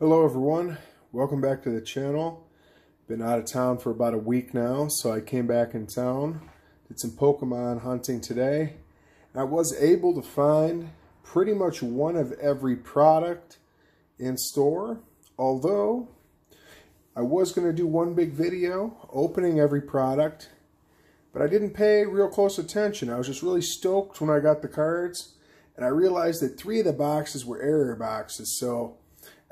Hello everyone, welcome back to the channel. Been out of town for about a week now, so I came back in town, did some Pokemon hunting today. I was able to find pretty much one of every product in store, although I was going to do one big video opening every product, but I didn't pay real close attention. I was just really stoked when I got the cards, and I realized that three of the boxes were error boxes, so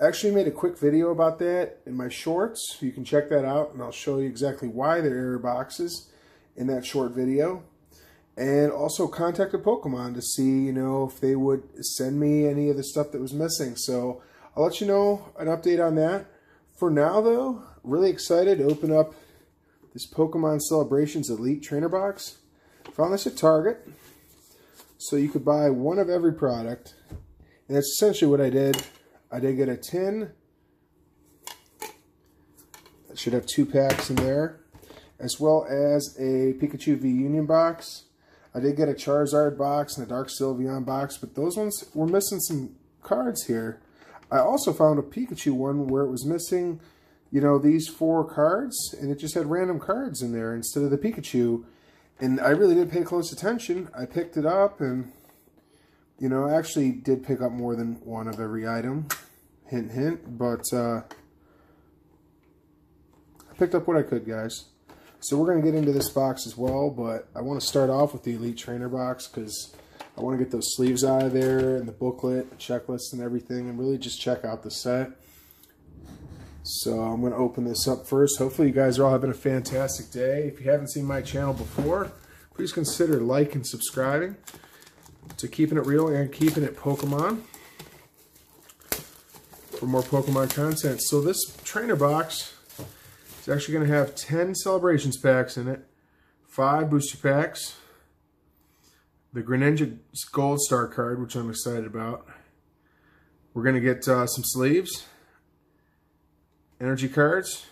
actually made a quick video about that in my shorts. You can check that out, and I'll show you exactly why they're error boxes in that short video. And also contacted Pokemon to see, you know, if they would send me any of the stuff that was missing. So I'll let you know an update on that. For now, though, really excited to open up this Pokemon Celebrations Elite Trainer Box. Found this at Target. So you could buy one of every product. And that's essentially what I did. I did get a tin. That should have two packs in there. As well as a Pikachu V Union box. I did get a Charizard box and a Dark Sylveon box, but those ones were missing some cards here. I also found a Pikachu one where it was missing, you know, these four cards, and it just had random cards in there instead of the Pikachu. And I really did pay close attention. I picked it up and you know, I actually did pick up more than one of every item. Hint, hint. But uh, I picked up what I could, guys. So we're going to get into this box as well, but I want to start off with the Elite Trainer box because I want to get those sleeves out of there and the booklet, checklist and everything, and really just check out the set. So I'm going to open this up first. Hopefully you guys are all having a fantastic day. If you haven't seen my channel before, please consider like and subscribing to Keeping It Real and Keeping It Pokemon for more Pokemon content. So this trainer box is actually going to have 10 celebrations packs in it, 5 booster packs, the Greninja Gold Star card, which I'm excited about. We're going to get uh, some sleeves, energy cards,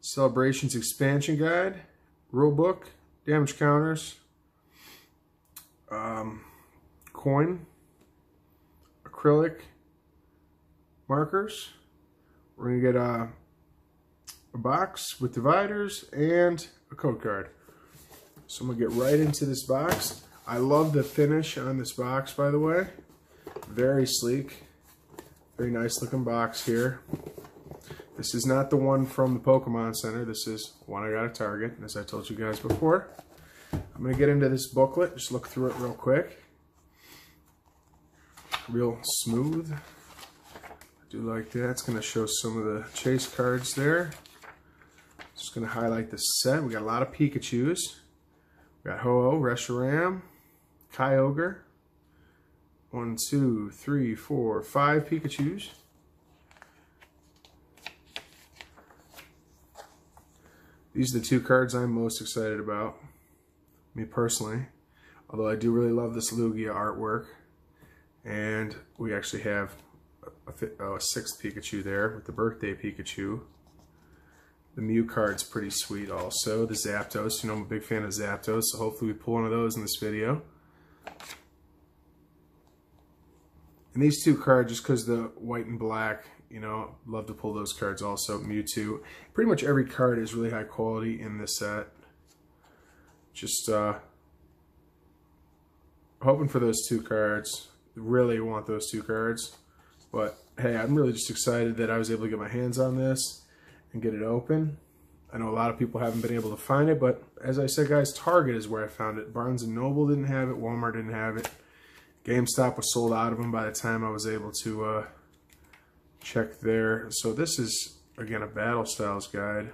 celebrations expansion guide, rule book, damage counters, um, coin, acrylic markers. We're going to get a, a box with dividers and a code card. So I'm going to get right into this box. I love the finish on this box, by the way. Very sleek. Very nice looking box here. This is not the one from the Pokemon Center. This is one I got at Target, as I told you guys before. I'm going to get into this booklet, just look through it real quick. Real smooth. Do like that. It's going to show some of the chase cards there. Just going to highlight the set. We got a lot of Pikachus. We got Ho-Oh, Reshiram, Kyogre. One, two, three, four, five Pikachus. These are the two cards I'm most excited about me personally. Although I do really love this Lugia artwork. And we actually have a, a, sixth Pikachu there with the birthday Pikachu. The Mew card's pretty sweet also. The Zapdos, you know I'm a big fan of Zapdos, so hopefully we pull one of those in this video. And these two cards, just because the white and black, you know, love to pull those cards also. Mewtwo. Pretty much every card is really high quality in this set. Just uh, hoping for those two cards. Really want those two cards. But hey, I'm really just excited that I was able to get my hands on this and get it open. I know a lot of people haven't been able to find it, but as I said, guys, Target is where I found it. Barnes & Noble didn't have it. Walmart didn't have it. GameStop was sold out of them by the time I was able to uh, check there. So this is, again, a Battle Styles guide.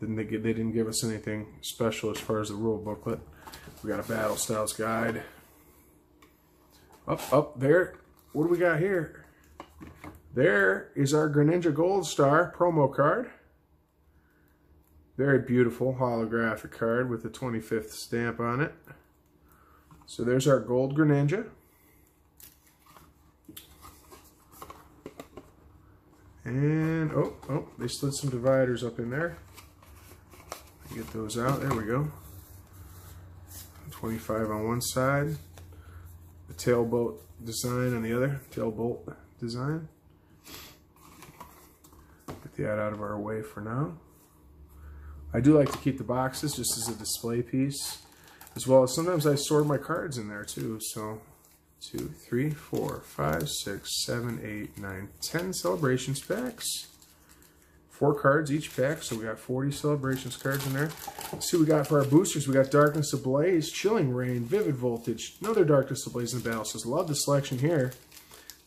Didn't they, get, they didn't give us anything special as far as the rule booklet. We got a Battle Styles guide. Up, up there. What do we got here? There is our Greninja Gold Star promo card. Very beautiful holographic card with the 25th stamp on it. So there's our gold Greninja. And, oh, oh, they slid some dividers up in there. Get those out. There we go. 25 on one side. The tailboat design on the other. Tailbolt design. Get that out of our way for now. I do like to keep the boxes just as a display piece, as well as sometimes I store my cards in there too. So two, three, four, five, six, seven, eight, nine, ten celebrations packs. Four cards each pack, so we got 40 celebrations cards in there. Let's see what we got for our boosters. We got Darkness Ablaze, Chilling Reign, Vivid Voltage, another Darkness Ablaze in the battle. Love the selection here.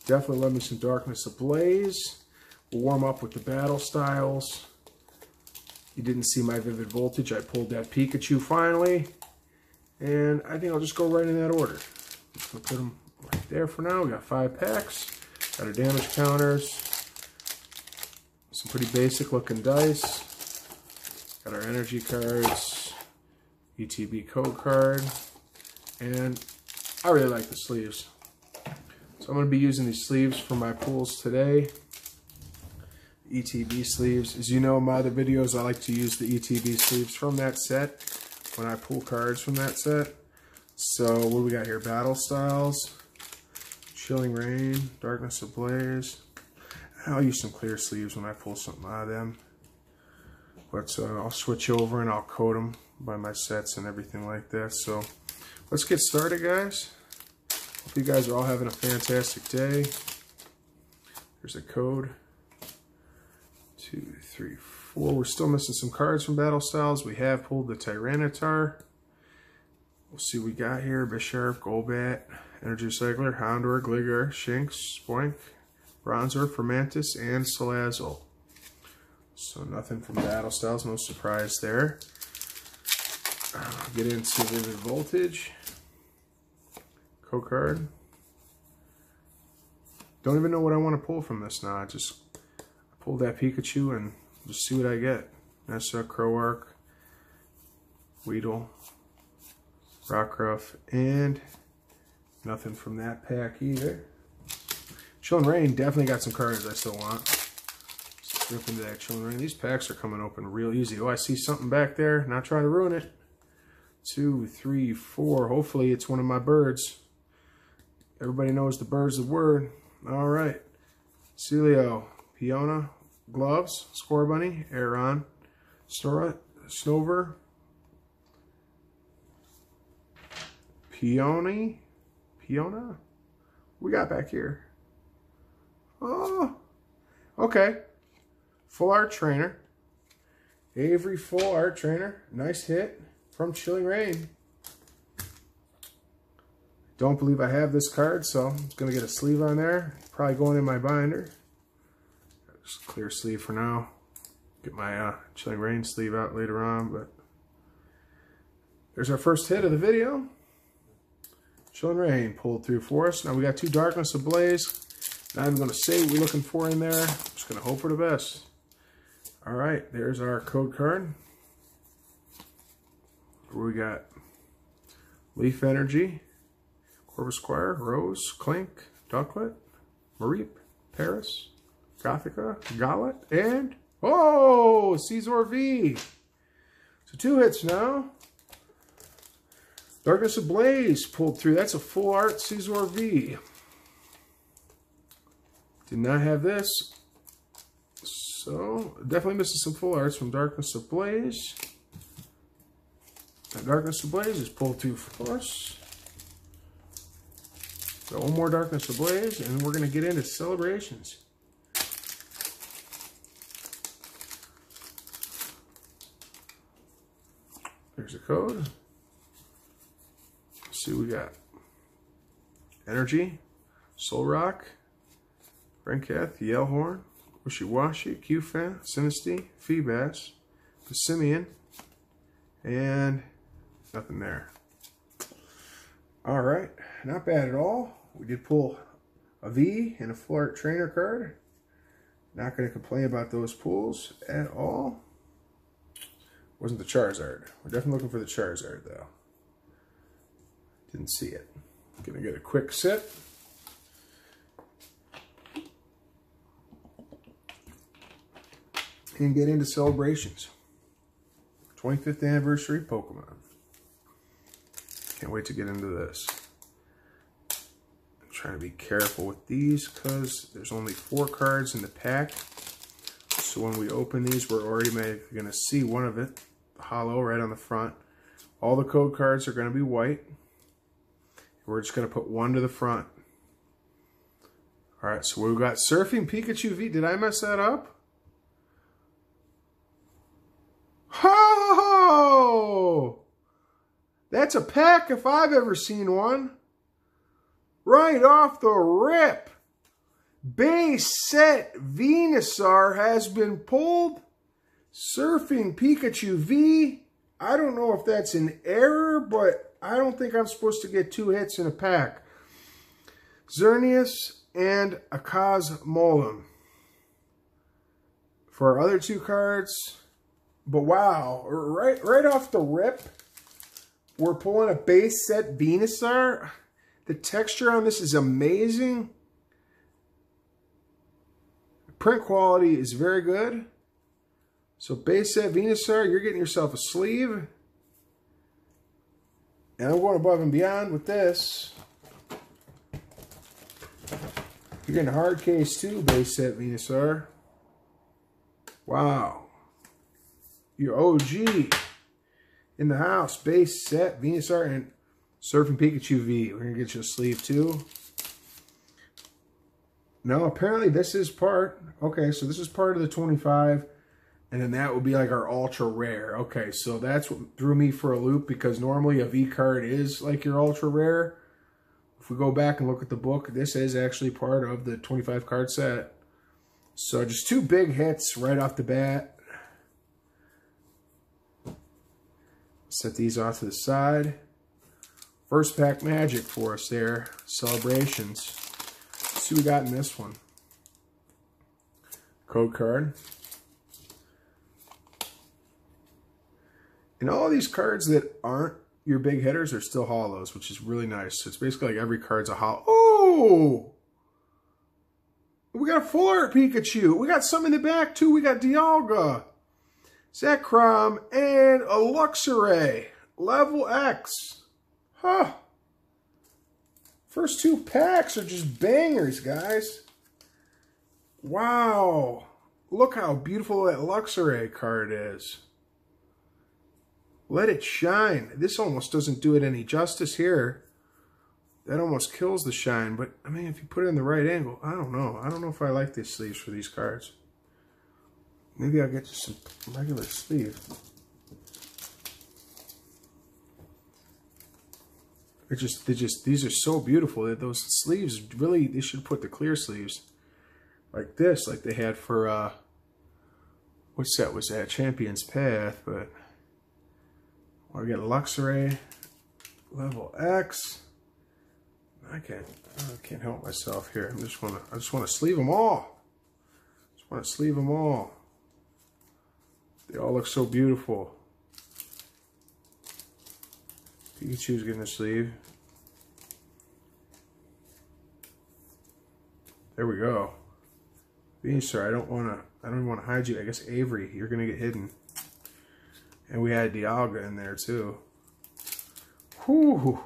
Definitely me some Darkness Ablaze. We'll warm up with the battle styles. You didn't see my Vivid Voltage. I pulled that Pikachu finally. And I think I'll just go right in that order. Put them right there for now. We got five packs. Got our damage counters. Some pretty basic looking dice. Got our energy cards. ETB code card. And I really like the sleeves. I'm going to be using these sleeves for my pulls today. ETB sleeves. As you know in my other videos, I like to use the ETB sleeves from that set when I pull cards from that set. So what do we got here? Battle Styles, Chilling Reign, Darkness Ablaze. I'll use some clear sleeves when I pull something out of them. But uh, I'll switch over and I'll coat them by my sets and everything like that. So let's get started, guys. Hope you guys are all having a fantastic day. There's a code. Two, three, four. We're still missing some cards from Battle Styles. We have pulled the Tyranitar. We'll see what we got here. Bisharp, Golbat, Energy Cycler, Houndour, Gligar, Shinx, Spoink, Bronzor, Fomantis, and Salazzle. So nothing from Battle Styles, no surprise there. Uh, get into Vivid Voltage. Code card. Don't even know what I want to pull from this now. I just pull that Pikachu and just see what I get. Nessa, Crowart, Weedle, Rockruff, and nothing from that pack either. Chilling Reign definitely got some cards I still want. Rip into that Chilling Reign. These packs are coming open real easy. Oh, I see something back there. Not trying to ruin it. Two, three, four. Hopefully it's one of my birds. Everybody knows the bird's the word. All right. Celio, Peonia, Gloves, Scorbunny, Aaron, Stora, Snover, Peony, Peonia. We got back here. Oh, okay. Full art trainer. Avery full art trainer. Nice hit from Chilling Reign. Don't believe I have this card, so I'm going to get a sleeve on there. Probably going in my binder. Just clear sleeve for now. Get my uh, Chilling Reign sleeve out later on, but there's our first hit of the video. Chilling Reign pulled through for us. Now we got two Darkness Ablaze. Not even going to say what we're looking for in there. Just going to hope for the best. All right, there's our code card. We got Leaf Energy, Corvisquire, Rose, Klink, Ducklett, Mareep, Paras, Gothita, Golett, and, oh, Scizor V. So two hits now. Darkness Ablaze pulled through. That's a full art Scizor V. Did not have this. So, definitely missing some full arts from Darkness Ablaze. That Darkness Ablaze is pulled through for us. So one more Darkness Ablaze, and we're going to get into celebrations. There's a code. Let's see what we got. Energy, Soul Solrock, Brinkath, Yellhorn, Wishiwashi, Cufant, Sinistea, Feebas, Simeon, and nothing there. All right, not bad at all. We did pull a V and a full art trainer card. Not going to complain about those pulls at all. Wasn't the Charizard. We're definitely looking for the Charizard though. Didn't see it. Gonna get a quick sip. and get into celebrations. 25th anniversary Pokemon. Can't wait to get into this. Trying to be careful with these because there's only four cards in the pack. So when we open these, we're already going to see one of it, hollow right on the front. All the code cards are going to be white. We're just going to put one to the front. All right, so we've got Surfing Pikachu V. Did I mess that up? Ho! That's a pack if I've ever seen one. Right off the rip. Base set Venusaur has been pulled. Surfing Pikachu V. I don't know if that's an error, but I don't think I'm supposed to get two hits in a pack. Xerneas and a Cosmoem. For our other two cards, but wow, right right off the rip, we're pulling a base set Venusaur. The texture on this is amazing. Print quality is very good. So base set Venusaur, you're getting yourself a sleeve. And I'm going above and beyond with this. You're getting a hard case too, base set Venusaur. Wow. Your OG in the house. Base set Venusaur and Surfing Pikachu V. We're going to get you a sleeve too. No, apparently this is part. Okay, so this is part of the 25. And then that would be like our ultra rare. Okay, so that's what threw me for a loop because normally a V card is like your ultra rare. If we go back and look at the book, this is actually part of the 25 card set. So just two big hits right off the bat. Set these off to the side. First pack magic for us there. Celebrations. Let's see what we got in this one. Code card. And all these cards that aren't your big hitters are still hollows, which is really nice. So it's basically like every card's a hollow. Oh! We got a full art Pikachu. We got some in the back, too. We got Dialga, Zekrom, and a Luxray. Level X. Huh. First two packs are just bangers, guys. Wow. Look how beautiful that Luxray card is. Let it shine. This almost doesn't do it any justice here. That almost kills the shine. But, I mean, if you put it in the right angle, I don't know. I don't know if I like these sleeves for these cards. Maybe I'll get just some regular sleeve. Just, they just, these are so beautiful. That those sleeves, really, they should put the clear sleeves like this, like they had for, uh, what set was that? Champion's Path, but I get Luxray, level X. I can't, I can't help myself here. I just want to, I just want to sleeve them all. Just want to sleeve them all. They all look so beautiful. Pikachu's getting a sleeve. There we go. Venusaur, I don't want to, I don't want to hide you. I guess Avery, you're to get hidden. And we had Dialga in there too. Whew.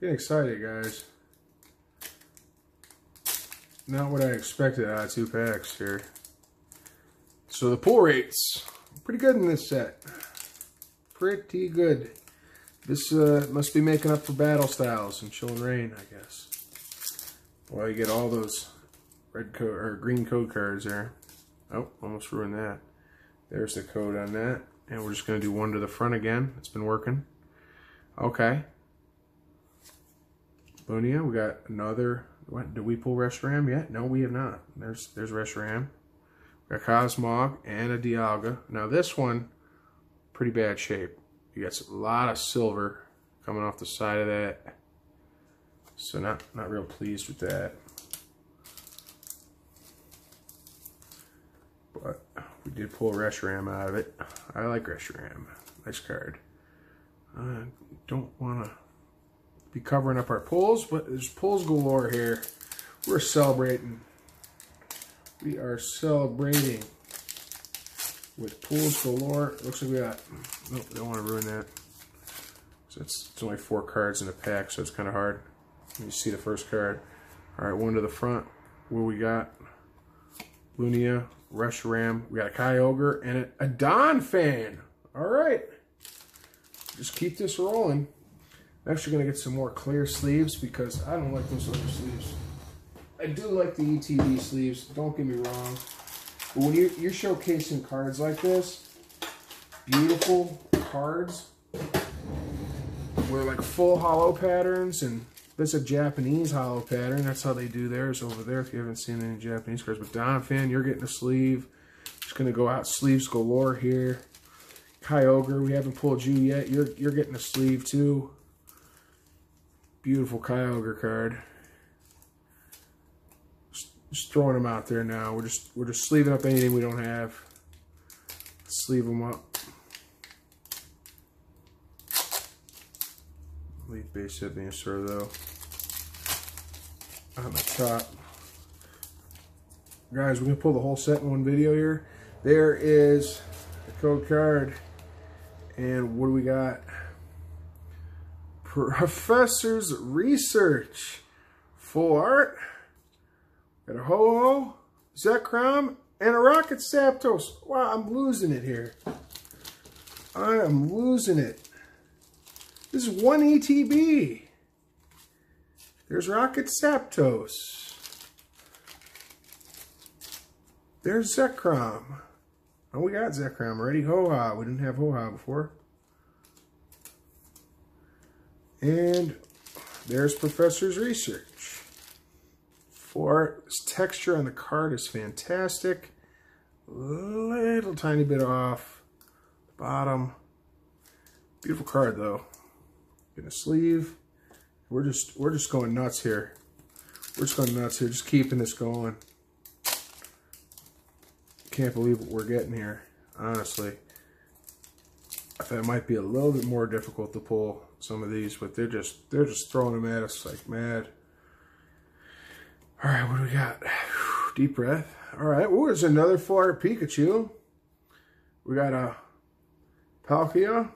Getting excited, guys. Not what I expected out of two packs here. So the pull rates, pretty good in this set. Pretty good. This uh, must be making up for battle styles and chilling reign, I guess. Well, you get all those red code or green code cards there. Oh, almost ruined that. There's the code on that. And we're just going to do one to the front again. It's been working. Okay. Bonia, we got another. What, did we pull Reshiram yet? No, we have not. There's there's Reshiram. We got Cosmog and a Dialga. Now this one, pretty bad shape. You got a lot of silver coming off the side of that. So not, not real pleased with that. But we did pull Reshiram out of it. I like Reshiram. Nice card. I don't want to be covering up our pulls, but there's pulls galore here. We're celebrating. We are celebrating with pulls galore. Looks like we got, nope, don't want to ruin that. So it's, it's only four cards in a pack, so it's kind of hard. You see the first card. All right, one to the front. What we got? Lugia, Reshiram. We got a Kyogre and a, a Donphan. All right. Just keep this rolling. I'm actually going to get some more clear sleeves because I don't like those other sleeves. I do like the ETB sleeves, don't get me wrong. But when you're, you're showcasing cards like this, beautiful cards with like full hollow patterns and this is a Japanese hollow pattern. That's how they do theirs over there if you haven't seen any Japanese cards. But Donphan, you're getting a sleeve. Just going to go out sleeves galore here. Kyogre, we haven't pulled you yet. You're, you're getting a sleeve too. Beautiful Kyogre card. Just, just throwing them out there now. We're just we're just sleeving up anything we don't have. Sleeve them up. Leave base hit Venusaur though. On the top. Guys, we're gonna pull the whole set in one video here. There is the code card. And what do we got? Professor's Research. Full art. Got a Ho-Oh, Zekrom, and a Rocket Zapdos. Wow, I'm losing it here. I am losing it. This is one ETB. There's Rocket Zapdos. There's Zekrom. Oh, we got Zekrom already. Ho-Oh. We didn't have Ho-Oh before. And there's Professor's Research. For texture on the card is fantastic. Little tiny bit off. The bottom. Beautiful card though. Getting a sleeve. We're just we're just going nuts here. We're just going nuts here, just keeping this going. Can't believe what we're getting here, honestly. I thought it might be a little bit more difficult to pull some of these, but they're just they're just throwing them at us like mad. All right, what do we got? Deep breath. All right, oh, there's another full art Pikachu. We got a Palkia.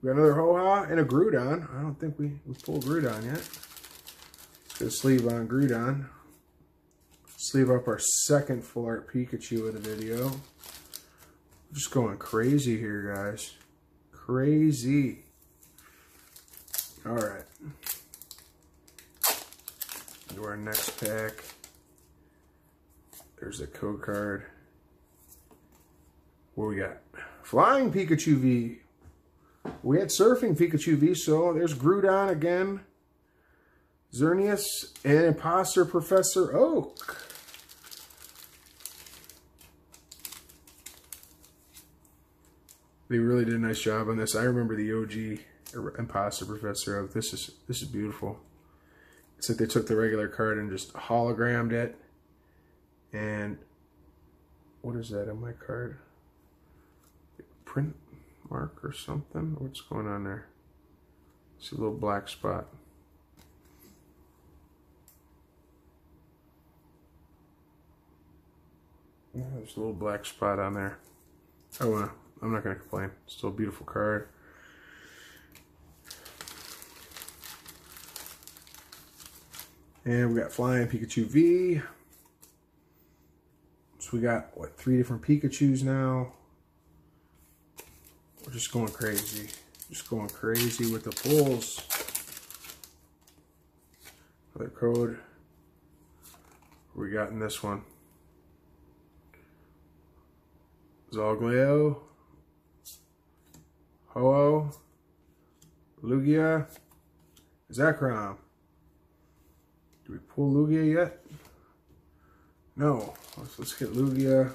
We got another Ho-Oh and a Groudon. I don't think we, we pulled Groudon yet. Let's a sleeve on Groudon. Sleeve up our second full art Pikachu of the video. Just going crazy here, guys. Crazy. All right. Do our next pack. There's the code card. What we got? Flying Pikachu V. We had Surfing Pikachu V, so there's Groudon again. Xerneas and Imposter Professor Oak. They really did a nice job on this. I remember the OG Imposter Professor Oak. This is this is beautiful. It's like they took the regular card and just hologrammed it. And what is that on my card? Print mark or something? What's going on there? It's a little black spot. Yeah, there's a little black spot on there. Oh, well, I'm not going to complain. Still a beautiful card. And we got Flying Pikachu V. So we got, what, three different Pikachus now. We're just going crazy. Just going crazy with the pulls. Another code. we got in this one? Solgaleo, Ho-Oh. Lugia. Zekrom. Do we pull Lugia yet? No. Let's, let's get Lugia.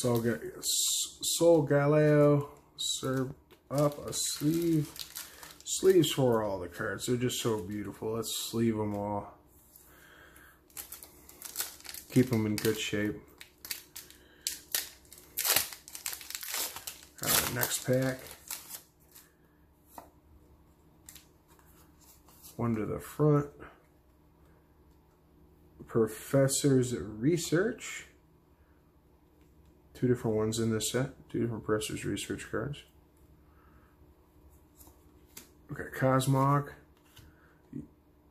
Sol, Solgaleo. Serve up a sleeve. Sleeves for all the cards. They're just so beautiful. Let's sleeve them all. Keep them in good shape. Next pack. one to the front. Professor's Research. Two different ones in this set. Two different Presser's Research cards. Okay, Cosmog,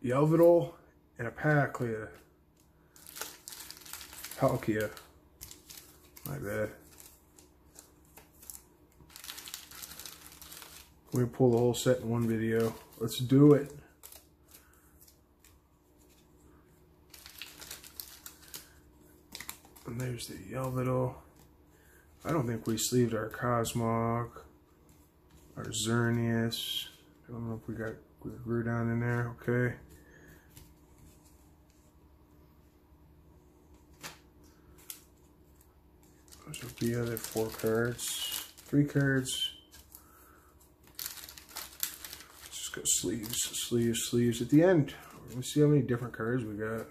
Yveltal, and a Paclia. Palkia. My bad. We're gonna pull the whole set in one video. Let's do it. And there's the Yveltal. I don't think we sleeved our Cosmog, our Xerneas. I don't know if we got down in there. Okay. Those would be other four cards, three cards. Let's just go sleeves, sleeves, sleeves. At the end, let's see how many different cards we got.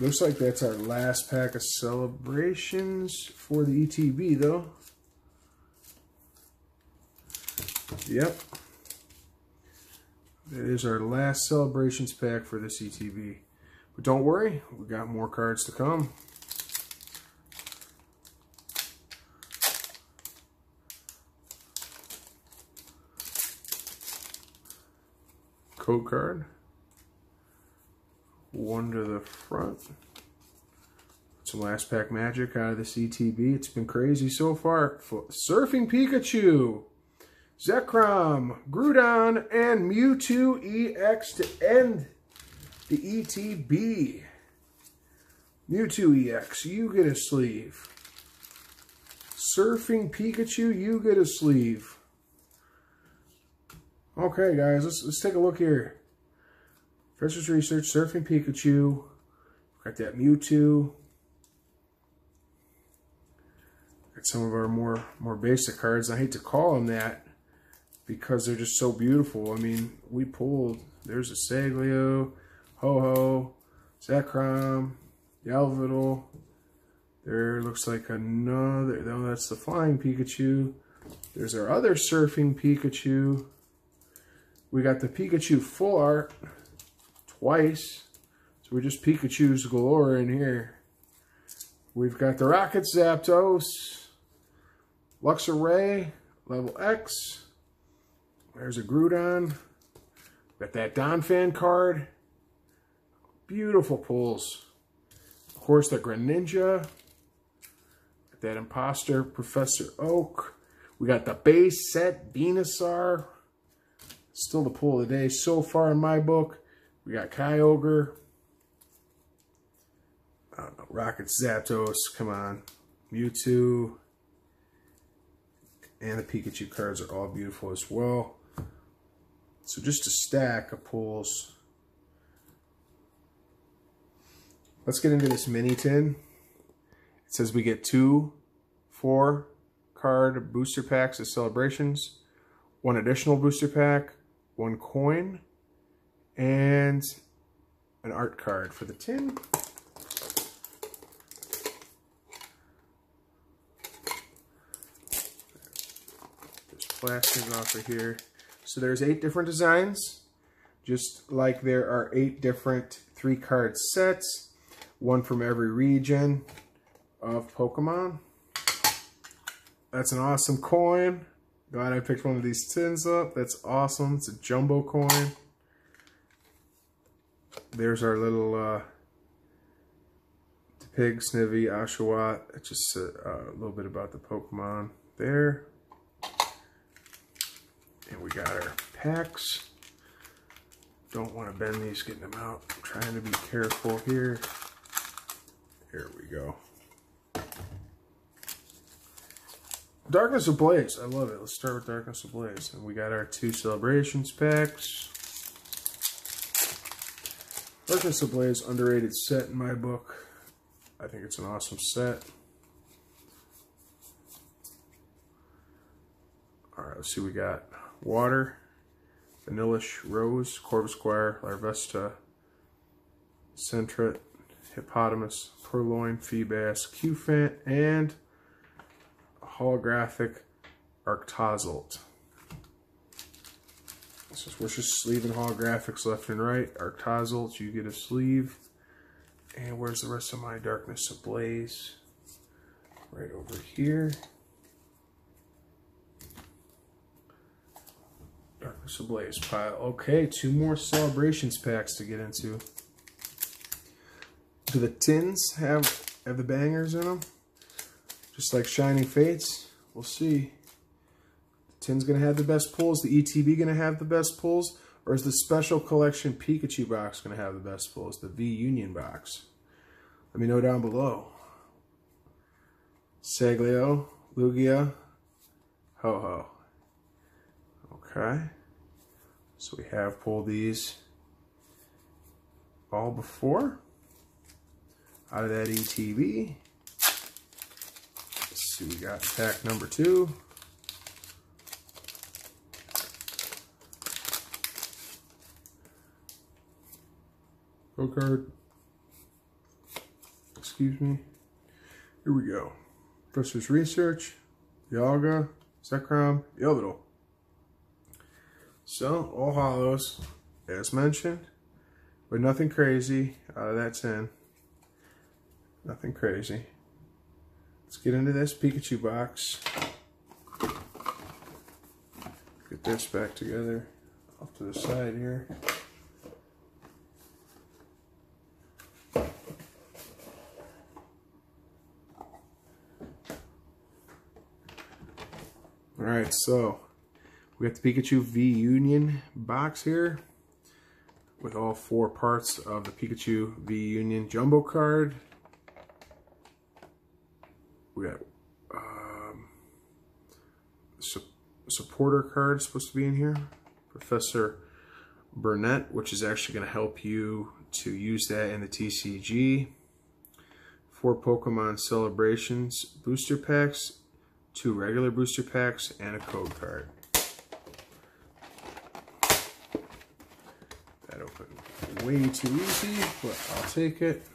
Looks like that's our last pack of celebrations for the ETB, though. Yep. That is our last celebrations pack for this ETB. But don't worry, we got more cards to come. Code card one to the front. Some last pack magic out of the ETB. It's been crazy so far. Surfing Pikachu, Zekrom, Groudon, and Mewtwo EX to end the ETB. Mewtwo EX, you get a sleeve. Surfing Pikachu, you get a sleeve. Okay, guys, let's, let's take a look here. Professor's Research, Surfing Pikachu. Got that Mewtwo. Got some of our more, more basic cards. I hate to call them that because they're just so beautiful. I mean, we pulled, there's a Solgaleo, Ho-Oh, Zekrom, Yveltal. There looks like another, no, that's the Flying Pikachu. There's our other Surfing Pikachu. We got the Pikachu Full Art twice. So we're just Pikachu's galore in here. We've got the Rocket Zapdos, Luxray, level X. There's a Groudon. Got that Donphan card. Beautiful pulls. Of course, the Greninja. Got that Imposter Professor Oak. We got the base set Venusaur. Still the pull of the day so far in my book. We got Kyogre. I don't know, Rocket Zapdos, come on. Mewtwo. And the Pikachu cards are all beautiful as well. So just a stack of pulls. Let's get into this mini tin. It says we get two four card booster packs of celebrations, one additional booster pack, one coin, and an art card for the tin. There's plastic off of here. So there's eight different designs, just like there are eight different three card sets, one from every region of Pokemon. That's an awesome coin. Glad I picked one of these tins up. That's awesome. It's a jumbo coin there's our little uh, pig, Snivy, Oshawott. It's just a, a, little bit about the Pokemon there. And we got our packs. Don't want to bend these, getting them out. I'm trying to be careful here. Here we go. Darkness Ablaze. I love it. Let's start with Darkness Ablaze. And we got our two celebrations packs. Darkness Blaze underrated set in my book. I think it's an awesome set. Alright, let's see we got Water, Vanillish, Rose, Corvisquire, Larvesta, Sentret, Hippopotas, Purrloin, Feebas, Cufant, and holographic Arctozolt. So we're just sleeving holographics left and right. Arctozolt, you get a sleeve. And where's the rest of my Darkness Ablaze? Right over here. Darkness Ablaze pile. Okay, two more celebrations packs to get into. Do the tins have have the bangers in them? Just like Shining Fates? We'll see. Tin's going to have the best pulls. The ETB going to have the best pulls. Or is the Special Collection Pikachu box going to have the best pulls? The V-Union box? Let me know down below. Solgaleo, Lugia, Ho-Oh. Okay. So we have pulled these all before out of that ETB. Let's see, we got pack number two. Go card. Excuse me. Here we go. Professor's Research, Yaga, Zekrom, Yveltal. So, all hollows, as mentioned, but nothing crazy out of that 10. Nothing crazy. Let's get into this Pikachu box. Get this back together off to the side here. All right, so we got the Pikachu V Union box here with all four parts of the Pikachu V Union Jumbo card. We got um, su supporter card supposed to be in here. Professor Burnett, which is actually going to help you to use that in the TCG. Four Pokemon Celebrations booster packs, two regular booster packs, and a code card. That opened way too easy, but I'll take it.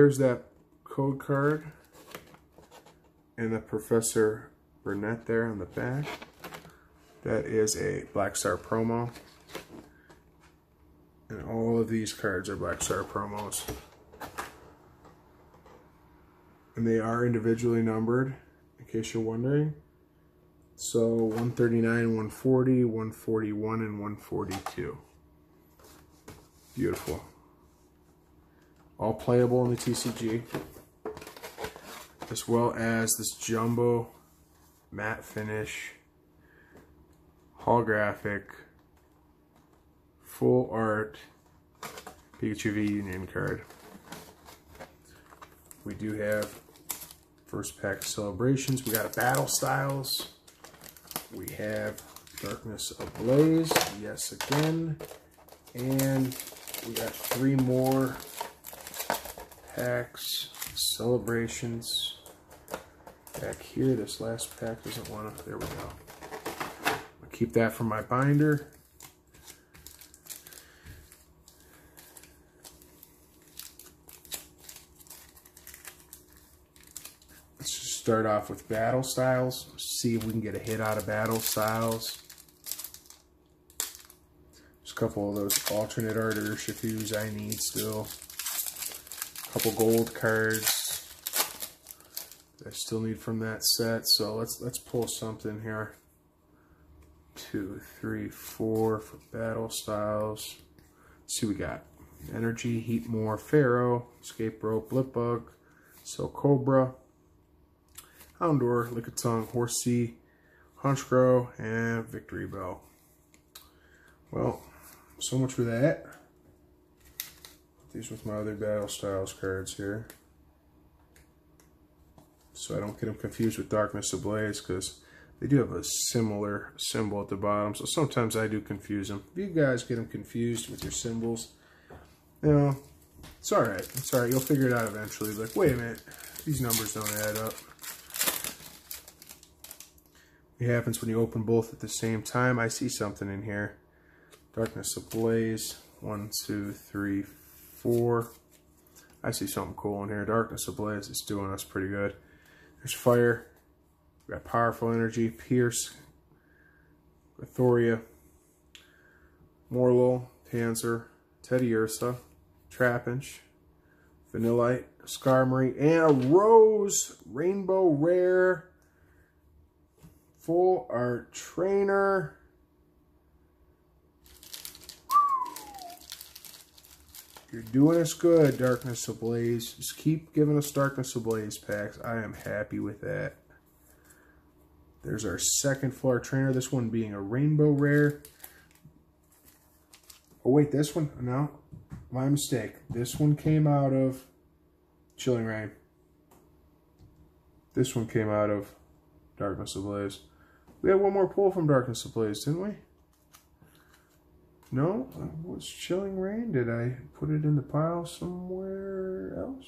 There's that code card and the Professor Burnett there on the back. That is a Black Star promo. And all of these cards are Black Star promos. And they are individually numbered, in case you're wondering. So 139, 140, 141, and 142. Beautiful all playable in the TCG, as well as this jumbo matte finish, holographic, full art Pikachu V Union card. We do have first pack celebrations. We got a Battle Styles. We have Darkness Ablaze, yes again. And we got three more packs, celebrations. Back here, this last pack doesn't want to, there we go. I'll keep that for my binder. Let's just start off with battle styles. See if we can get a hit out of battle styles. Just a couple of those alternate art Urshifus I need still couple gold cards I still need from that set. So let's let's pull something here. Two, three, four for battle styles. Let's see we got. Energy, Heatmor, Pharaoh, Escape Rope, Blipbug, Silicobra, Houndour, Lickitung, Horsea, Honchkrow, and Victreebel. Well, so much for that these with my other Battle Styles cards here. So I don't get them confused with Darkness Ablaze because they do have a similar symbol at the bottom. So sometimes I do confuse them. If you guys get them confused with your symbols, you know, it's all right. It's all right. You'll figure it out eventually. Like, wait a minute. These numbers don't add up. It happens when you open both at the same time. I see something in here. Darkness Ablaze. One, two, three, four. I see something cool in here. Darkness Ablaze is doing us pretty good. There's Fire. We got Powerful Energy, Piers, Thoria, Morelull, Panzer, Teddiursa, Trapinch, Vanillite, Skarmory, and a Rose. Rainbow Rare. Full Art Trainer. You're doing us good, Darkness Ablaze. Just keep giving us Darkness Ablaze packs. I am happy with that. There's our second Full Art Trainer. This one being a Rainbow Rare. Oh, wait, this one? No, my mistake. This one came out of Chilling Reign. This one came out of Darkness Ablaze. We had one more pull from Darkness Ablaze, didn't we? No? it Was Chilling reign. Did I put it in the pile somewhere else?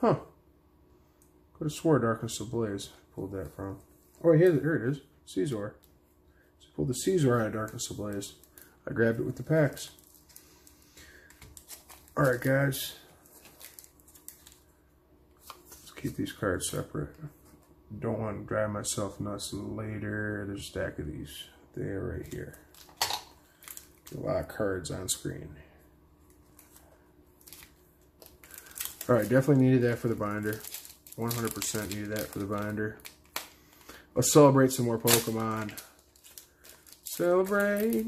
Huh. Could have swore Darkness Ablaze pulled that from. Oh, here, here it is. Caesar. So pulled the Caesar out of Darkness Ablaze. I grabbed it with the packs. Alright, guys. Let's keep these cards separate. Don't want to drive myself nuts later. There's a stack of these. They're right here. A lot of cards on screen. Alright, definitely needed that for the binder. 100% needed that for the binder. Let's celebrate some more Pokemon. Celebrate.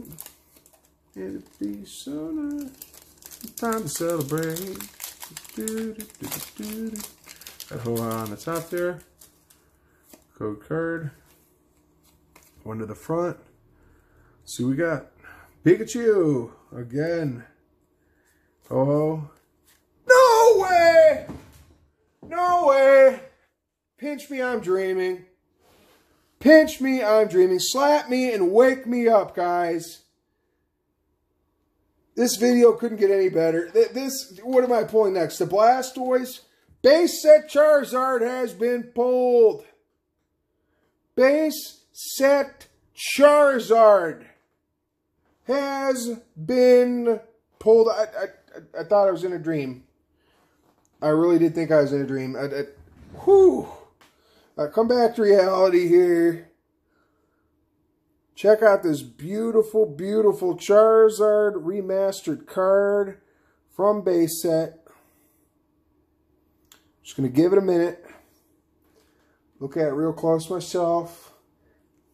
It'd be so nice. Time to celebrate. Do, do, do, Got Ho-Oh on the top there. Code card. One to the front. See we got Pikachu again. Oh, no way! No way! Pinch me, I'm dreaming. Pinch me, I'm dreaming. Slap me and wake me up, guys. This video couldn't get any better. This, what am I pulling next? The Blastoise? Base set Charizard has been pulled. Base set Charizard has been pulled. I, I, I thought I was in a dream. I really did think I was in a dream. I, I, whew. I come back to reality here. Check out this beautiful, beautiful Charizard remastered card from base set. Just going to give it a minute. Look at it real close myself.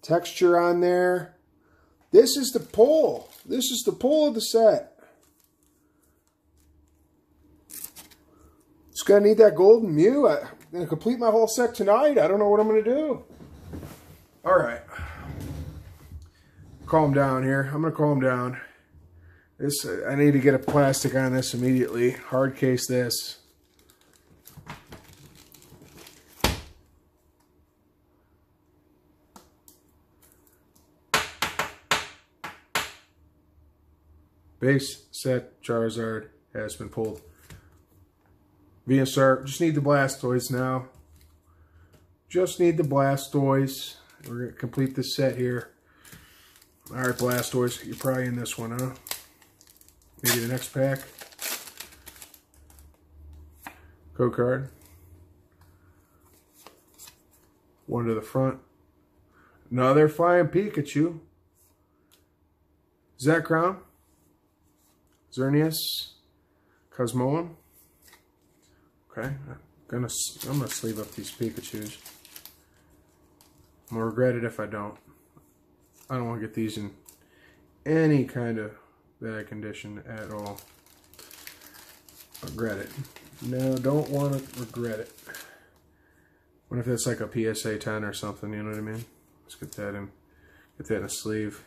Texture on there. This is the pull. This is the pull of the set. Just gonna need that golden Mew. I'm gonna complete my whole set tonight. I don't know what I'm gonna do. All right. Calm down here. I'm gonna calm down. This I need to get a plastic on this immediately. Hard case this. Base set Charizard has been pulled. Venusaur, just need the Blastoise now. Just need the Blastoise. We're going to complete this set here. Alright, Blastoise, you're probably in this one, huh? Maybe the next pack. Code card. One to the front. Another flying Pikachu. Zekrom. Xerneas, Cosmoem. Okay, I'm gonna I'm gonna sleeve up these Pikachu's. I'm gonna regret it if I don't. I don't want to get these in any kind of bad condition at all. Regret it. No, don't want to regret it. What if that's like a PSA 10 or something, you know what I mean? Let's get that in, get that in a sleeve.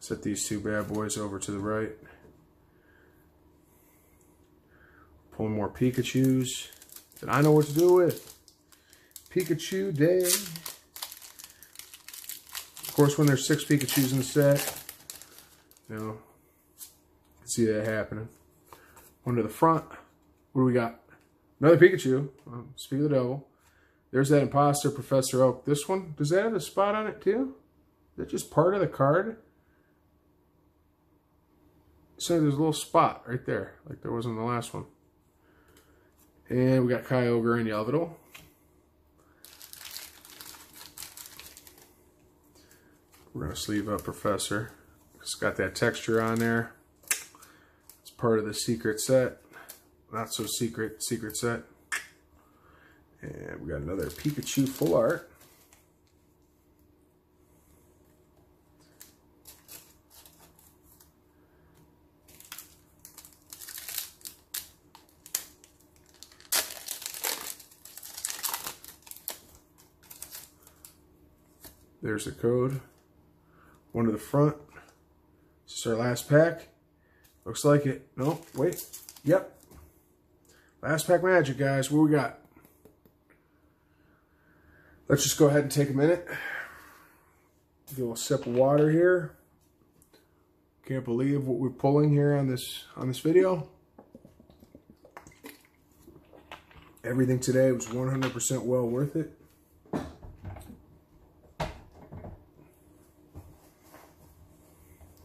Set these two bad boys over to the right. Pull more Pikachus that I know what to do with. Pikachu Day. Of course, when there's six Pikachus in the set, you know, see that happening. One to the front. What do we got? Another Pikachu. Um, speak of the devil. There's that imposter, Professor Oak. This one, does that have a spot on it too? Is that just part of the card? So there's a little spot right there, like there was in the last one. And we got Kyogre and Yveltal. We're going to sleeve up Professor. It's got that texture on there. It's part of the secret set. Not so secret, secret set. And we got another Pikachu full art. There's the code. One to the front. This is our last pack. Looks like it. No, wait. Yep. Last pack magic, guys. What we got? Let's just go ahead and take a minute. A little sip of water here. Can't believe what we're pulling here on this on this video. Everything today was 100% well worth it.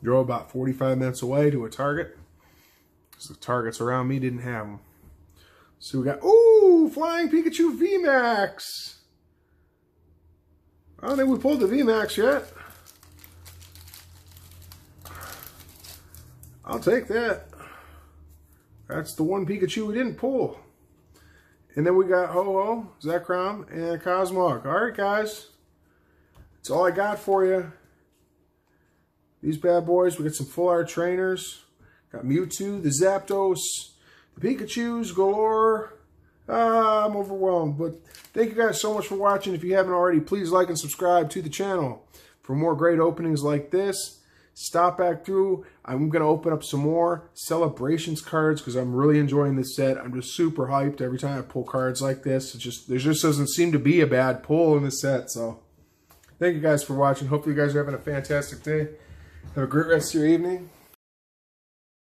Drove about 45 minutes away to a Target because the Targets around me didn't have them. So we got, ooh, Flying Pikachu VMAX. I don't think we pulled the VMAX yet. I'll take that. That's the one Pikachu we didn't pull. And then we got Ho-Oh, Zekrom, and Cosmog. All right, guys. That's all I got for you. These bad boys, we got some full art trainers. Got Mewtwo, the Zapdos, the Pikachus galore. Ah, I'm overwhelmed. But thank you guys so much for watching. If you haven't already, please like and subscribe to the channel for more great openings like this. Stop back through. I'm going to open up some more celebrations cards because I'm really enjoying this set. I'm just super hyped every time I pull cards like this. It just There just doesn't seem to be a bad pull in this set. So thank you guys for watching. Hopefully you guys are having a fantastic day. Have a great rest of your evening.